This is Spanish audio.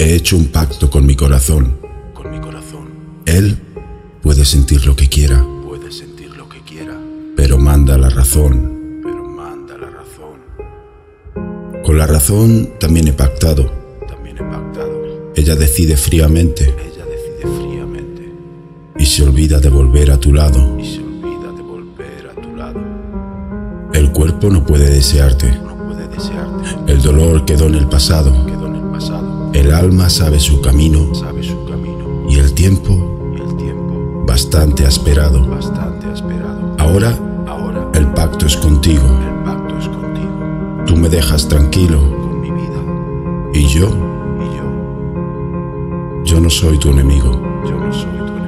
He hecho un pacto con mi corazón. Con mi corazón. Él puede sentir lo que quiera, Puede sentir lo que quiera, pero manda la razón. pero manda la razón. Con la razón también he pactado. También he pactado. Ella decide fríamente Ella decide fríamente y se olvida de volver a tu lado. y se olvida de volver a tu lado. El cuerpo no puede desearte. No puede desearte. El dolor quedó en el pasado. Quedó en el pasado. El alma sabe su camino Sabe su camino y el tiempo y el tiempo bastante ha esperado. bastante esperado. Ahora Ahora el pacto es contigo. el pacto es contigo, Tú me dejas tranquilo con mi vida y yo, y yo. yo no soy tu enemigo. Yo no soy tu